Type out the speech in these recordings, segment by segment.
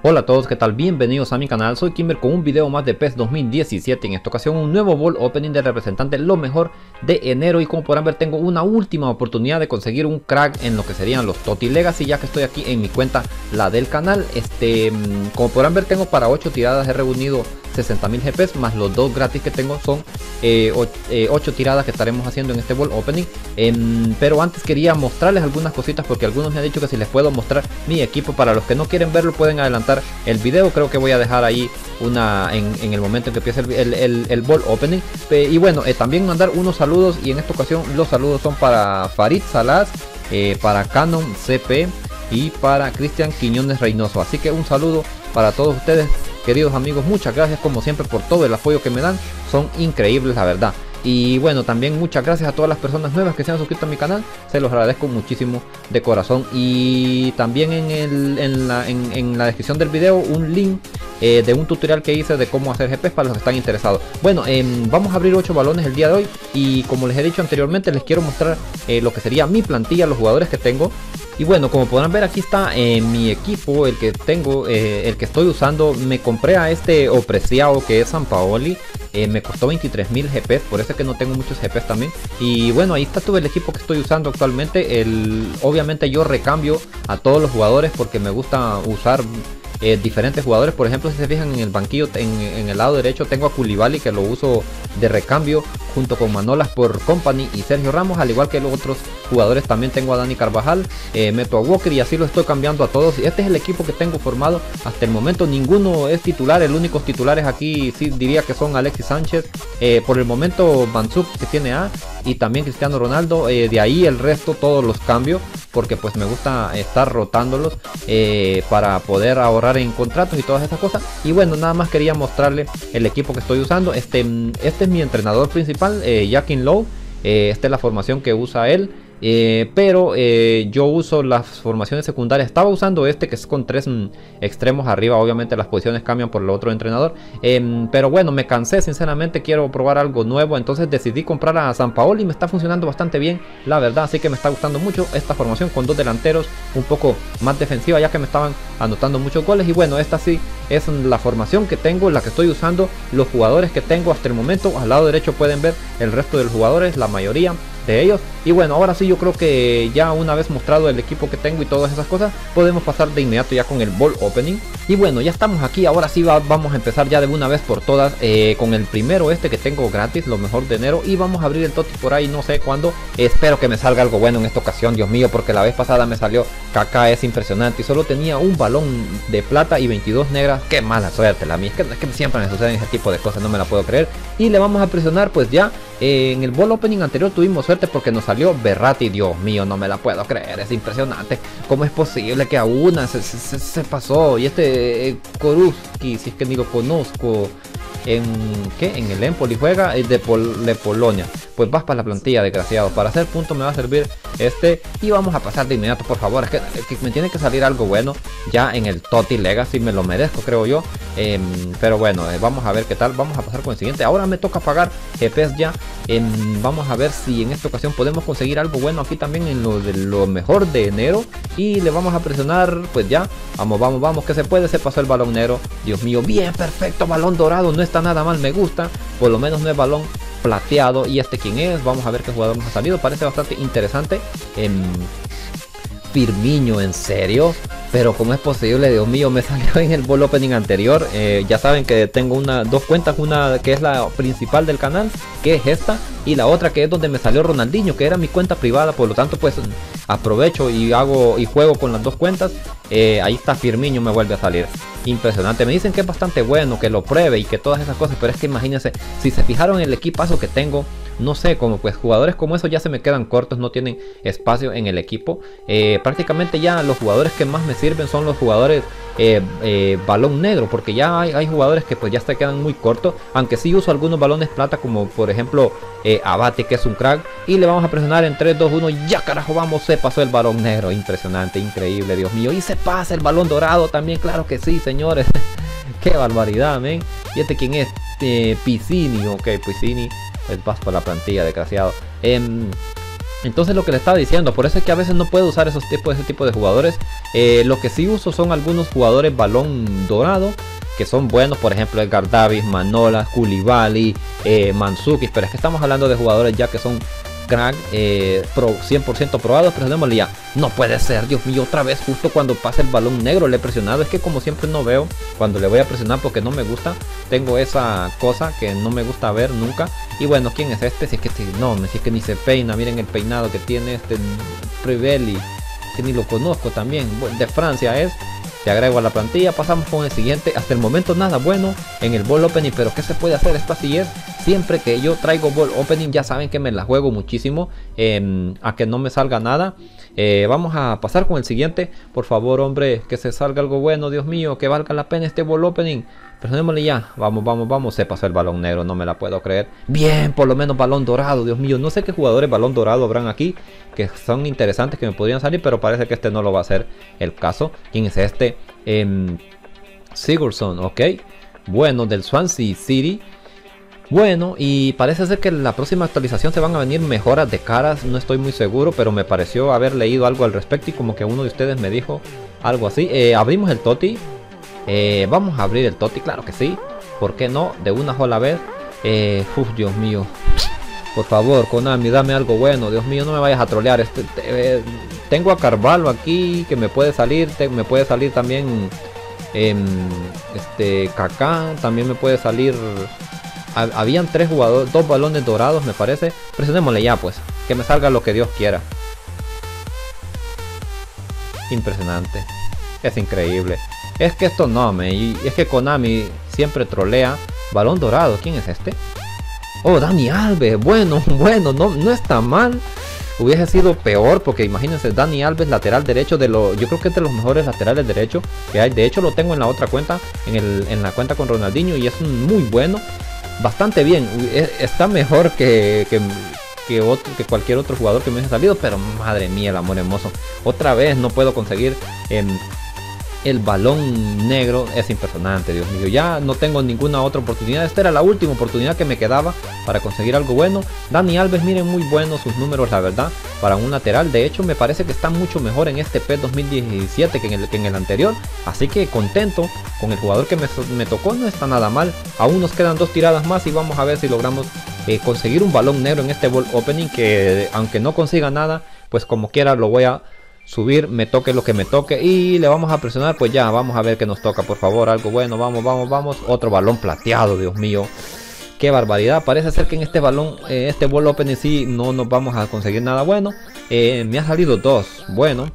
Hola a todos, ¿qué tal? Bienvenidos a mi canal, soy Kimber con un video más de PES 2017 En esta ocasión un nuevo Ball Opening de representante lo mejor de enero. Y como podrán ver tengo una última oportunidad de conseguir un crack en lo que serían los Toti Legacy Ya que estoy aquí en mi cuenta, la del canal. Este, mm, Como podrán ver tengo para 8 tiradas, he reunido 60.000 GPs más los dos gratis que tengo son 8 eh, eh, tiradas que estaremos haciendo en este Ball Opening. Em, Pero antes quería mostrarles algunas cositas porque algunos me han dicho que si les puedo mostrar mi equipo Para los que no quieren verlo pueden adelantar el video. Creo que voy a dejar ahí una en, el momento en que empiece el, el, Ball Opening. Y bueno, eh, también mandar unos saludos y en esta ocasión los saludos son para Farid Salas Para Canon CP y para Cristian Quiñones Reynoso. Así que un saludo para todos ustedes Queridos amigos, muchas gracias como siempre por todo el apoyo que me dan. Son increíbles, la verdad. Y bueno, también muchas gracias a todas las personas nuevas que se han suscrito a mi canal. Se los agradezco muchísimo de corazón. Y también en, el, en, la, en, la, descripción del video un link eh, de un tutorial que hice de cómo hacer GPs para los que están interesados. Bueno, em, vamos a abrir 8 balones el día de hoy. Y como les he dicho anteriormente, les quiero mostrar eh, lo que sería mi plantilla, los jugadores que tengo. Y bueno, como podrán ver aquí está eh, mi equipo, el que tengo, el que estoy usando. Me compré a este Opreciado que es San Paoli. Eh, me costó 23.000 GPs, por eso es que no tengo muchos GPs también. Y bueno, ahí está todo el equipo que estoy usando actualmente. El, obviamente yo recambio a todos los jugadores porque me gusta usar diferentes jugadores. Por ejemplo, si se fijan en el banquillo, en, el lado derecho tengo a Culibali que lo uso de recambio junto con Manolas por Company y Sergio Ramos, al igual que los otros jugadores también tengo a Dani Carvajal, eh, meto a Walker y así lo estoy cambiando a todos. Este es el equipo que tengo formado hasta el momento. Ninguno es titular, el único titulares aquí sí diría que son Alexis Sánchez. Eh, por el momento Mansuk que tiene A y también Cristiano Ronaldo. Eh, de ahí el resto todos los cambios porque pues me gusta estar rotándolos para poder ahorrar en contratos y todas esas cosas. Y bueno, nada más quería mostrarle el equipo que estoy usando. Este, este es mi entrenador principal, Jackin Lowe. esta es la formación que usa él. Eh, pero eh, yo uso las formaciones secundarias. Estaba usando este que es con tres mm, extremos arriba. Obviamente las posiciones cambian por el otro entrenador. Em, pero bueno, me cansé. Sinceramente quiero probar algo nuevo. Entonces decidí comprar a San Paolo y me está funcionando bastante bien. La verdad, así que me está gustando mucho esta formación con dos delanteros un poco más defensiva. Ya que me estaban anotando muchos goles. Y bueno, esta sí es la formación que tengo, la que estoy usando. Los jugadores que tengo hasta el momento. Al lado derecho pueden ver el resto de los jugadores, la mayoría de ellos. Y bueno, ahora sí yo creo que ya una vez mostrado el equipo que tengo y todas esas cosas, podemos pasar de inmediato ya con el ball opening. Y bueno, ya estamos aquí, ahora sí vamos a empezar ya de una vez por todas eh, con el primero este que tengo gratis, lo mejor de enero. Y vamos a abrir el Toti por ahí, no sé cuándo. Espero que me salga algo bueno en esta ocasión, Dios mío, porque la vez pasada me salió caca, es impresionante. Y solo tenía un balón de plata y 22 negras. Qué mala suerte la mía, es que, que siempre me suceden ese tipo de cosas, no me la puedo creer. Y le vamos a presionar pues ya en el ball opening anterior tuvimos suerte porque nos salió Berrati. Dios mío, no me la puedo creer. Es impresionante. ¿Cómo es posible que a una se, pasó? Y este eh, Koruski, si es que ni lo conozco. ¿En qué? En el Empoli juega de, de Polonia. Pues vas para la plantilla, desgraciado. Para hacer punto me va a servir este. Y vamos a pasar de inmediato, por favor. Es que, me tiene que salir algo bueno ya en el Toti Legacy. Me lo merezco, creo yo. Em, pero bueno, eh, vamos a ver qué tal. Vamos a pasar con el siguiente. Ahora me toca pagar GPs ya. Em, vamos a ver si en esta ocasión podemos conseguir algo bueno aquí también en lo de lo mejor de enero. Y le vamos a presionar, pues ya. Vamos, vamos, vamos, que se puede. Se pasó el balón negro. Dios mío, bien, perfecto. Balón dorado. No está nada mal, me gusta. Por lo menos no es balón plateado. ¿Y este quién es? Vamos a ver qué jugador nos ha salido. Parece bastante interesante. en Firmiño, ¿en serio? Pero ¿cómo es posible? Dios mío, me salió en el ball opening anterior. Eh, ya saben que tengo una, dos cuentas, una que es la principal del canal, que es esta, y la otra que es donde me salió Ronaldinho, que era mi cuenta privada, por lo tanto pues aprovecho y hago y juego con las dos cuentas. Eh, ahí está Firmiño, me vuelve a salir. Impresionante. Me dicen que es bastante bueno, que lo pruebe y que todas esas cosas, pero es que imagínense, si se fijaron en el equipazo que tengo, no sé, como pues jugadores como esos ya se me quedan cortos, no tienen espacio en el equipo. Eh, prácticamente ya los jugadores que más me sirven son los jugadores eh, eh, balón negro, porque ya hay, jugadores que pues ya se quedan muy cortos, aunque sí uso algunos balones plata, como por ejemplo Abate, que es un crack, y le vamos a presionar en 3, 2, 1, ya carajo, vamos, se pasó el balón negro, impresionante, increíble, Dios mío, y se pasa el balón dorado también, claro que sí, señores. Qué barbaridad, men. ¿Y este quién es? Eh, Piscini, ok, Piscini. Pues vas por la plantilla, desgraciado. Em, Entonces lo que le estaba diciendo, por eso es que a veces no puedo usar esos tipos, ese tipo de jugadores. Eh, lo que sí uso son algunos jugadores balón dorado que son buenos, por ejemplo Edgar Davis, Manola, Koulibaly, eh, pero es que estamos hablando de jugadores ya que son crack, eh, pro, 100% probados, pero ya, no puede ser, Dios mío, otra vez justo cuando pasa el balón negro le he presionado, es que como siempre no veo cuando le voy a presionar porque no me gusta, tengo esa cosa que no me gusta ver nunca, y bueno, ¿quién es este? Si es que no, si es que ni se peina, miren el peinado que tiene este Privelli, que ni lo conozco también, de Francia es, te agrego a la plantilla, pasamos con el siguiente. Hasta el momento nada bueno en el ball opening, pero ¿qué se puede hacer? Esto así es. Siempre que yo traigo ball opening, ya saben que me la juego muchísimo em, a que no me salga nada. Eh, vamos a pasar con el siguiente. Por favor, hombre, que se salga algo bueno, Dios mío, que valga la pena este ball opening. Presionémosle ya. Vamos, vamos, vamos. Se pasó el balón negro, no me la puedo creer. Bien, por lo menos balón dorado, Dios mío. No sé qué jugadores balón dorado habrán aquí que son interesantes que me podrían salir, pero parece que este no lo va a ser el caso. ¿Quién es este? Eh, Sigurdsson, ok. Bueno, del Swansea City. Bueno, y parece ser que en la próxima actualización se van a venir mejoras de caras, no estoy muy seguro, pero me pareció haber leído algo al respecto y como que uno de ustedes me dijo algo así. Eh, abrimos el Toti, eh, vamos a abrir el Toti, claro que sí. ¿Por qué no? De una sola vez. Eh, uf, Dios mío. Por favor, Konami, dame algo bueno. Dios mío, no me vayas a trolear. Este, eh, tengo a Carvalho aquí que me puede salir. me puede salir también em, este Kaká. También me puede salir. habían tres jugadores, dos balones dorados, me parece. Presionémosle ya, pues. Que me salga lo que Dios quiera. Impresionante. Es increíble. Es que esto no, me. Es que Konami siempre trolea. Balón dorado, ¿quién es este? Oh, Dani Alves. Bueno, bueno, no, no está mal. Hubiese sido peor porque imagínense, Dani Alves, lateral derecho de lo. Yo creo que es de los mejores laterales derechos que hay. De hecho, lo tengo en la otra cuenta, en, el, en la cuenta con Ronaldinho, y es muy bueno. Bastante bien. E, está mejor que, que, que, otro, que cualquier otro jugador que me haya salido. Pero madre mía, el amor hermoso. Otra vez no puedo conseguir. Em, el balón negro es impresionante, Dios mío. Ya no tengo ninguna otra oportunidad. Esta era la última oportunidad que me quedaba para conseguir algo bueno. Dani Alves, miren muy buenos sus números, la verdad, para un lateral. De hecho, me parece que está mucho mejor en este P 2017 que en el, que en el anterior. Así que contento con el jugador que me, tocó. No está nada mal. Aún nos quedan dos tiradas más y vamos a ver si logramos eh, conseguir un balón negro en este ball opening. Que aunque no consiga nada, pues como quiera lo voy a subir, me toque lo que me toque y le vamos a presionar, pues ya, vamos a ver qué nos toca, por favor, algo bueno, vamos, vamos, vamos, otro balón plateado, Dios mío. Qué barbaridad, parece ser que en este balón, eh, este ball open en sí no nos vamos a conseguir nada bueno. Eh, me ha salido dos, bueno.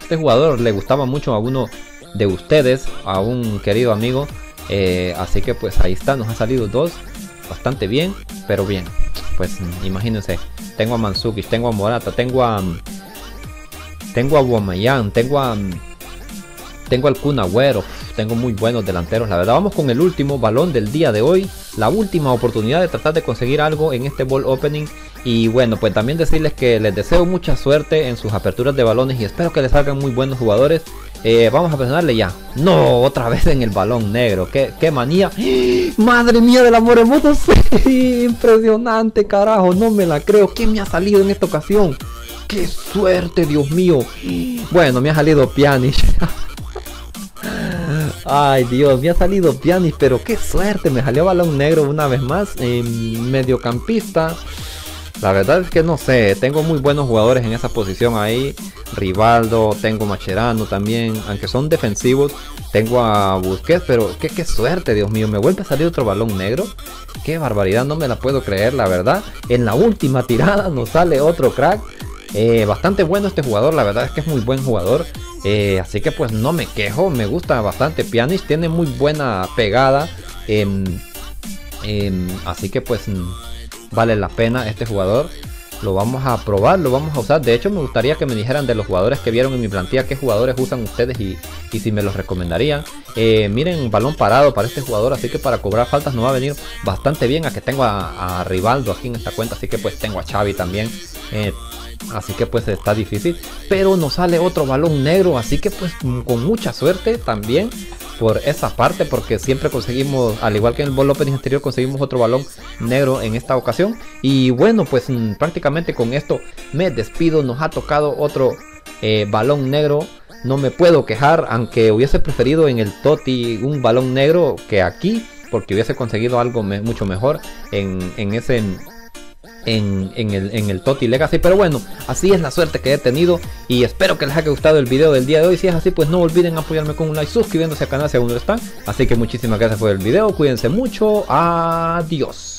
Este jugador le gustaba mucho a uno de ustedes, a un querido amigo. Eh, así que pues ahí está, nos ha salido dos. Bastante bien, pero bien. Pues imagínense, tengo a Mansuki, tengo a Morata, tengo a tengo a Guamayán, tengo a. Tengo al Kun Agüero, tengo muy buenos delanteros, la verdad. Vamos con el último balón del día de hoy. La última oportunidad de tratar de conseguir algo en este ball opening. Y bueno, pues también decirles que les deseo mucha suerte en sus aperturas de balones y espero que les salgan muy buenos jugadores. Eh, vamos a presionarle ya. No, otra vez en el balón negro. Qué, qué manía. Madre mía del amor hermoso. impresionante, carajo. No me la creo. ¿Qué me ha salido en esta ocasión? ¡Qué suerte, Dios mío! Bueno, me ha salido Pianish. Ay, Dios, me ha salido Pianish, pero qué suerte. Me salió balón negro una vez más. mediocampista. La verdad es que no sé, tengo muy buenos jugadores en esa posición ahí. Rivaldo, tengo Macherano también, aunque son defensivos. Tengo a Busquets, pero qué, qué suerte, Dios mío. Me vuelve a salir otro balón negro. Qué barbaridad, no me la puedo creer, la verdad. En la última tirada nos sale otro crack. Eh, bastante bueno este jugador, la verdad es que es muy buen jugador. Eh, así que pues no me quejo, me gusta bastante. Pianis tiene muy buena pegada. Em, em, así que pues vale la pena este jugador. Lo vamos a probar, lo vamos a usar. De hecho me gustaría que me dijeran de los jugadores que vieron en mi plantilla qué jugadores usan ustedes y, si me los recomendarían. Eh, miren, balón parado para este jugador, así que para cobrar faltas no va a venir bastante bien. A que tengo a, a Rivaldo aquí en esta cuenta, así que pues tengo a Xavi también. Así que pues está difícil. Pero nos sale otro balón negro. Así que pues con mucha suerte también. por esa parte porque siempre conseguimos, al igual que en el ball opening anterior, conseguimos otro balón negro en esta ocasión. Y bueno, pues mm, prácticamente con esto me despido. Nos ha tocado otro eh, balón negro. No me puedo quejar, aunque hubiese preferido en el Toti un balón negro que aquí, porque hubiese conseguido algo mucho mejor en ese en, el, en el Toti Legacy. Pero bueno, así es la suerte que he tenido. Y espero que les haya gustado el video del día de hoy. Si es así, pues no olviden apoyarme con un like, suscribiéndose al canal si aún no están. Así que muchísimas gracias por el video. Cuídense mucho. Adiós.